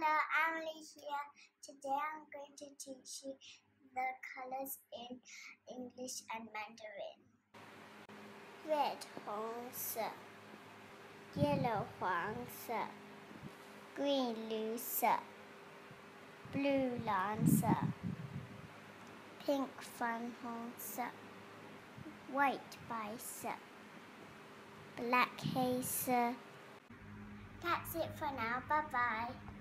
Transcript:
Hello, Emily here. Today I'm going to teach you the colors in English and Mandarin. Red 红色 Yellow 黄色 Green 绿色 Blue 蓝色 Pink 粉红色 White 白色 Black 黑色 That's it for now. Bye bye.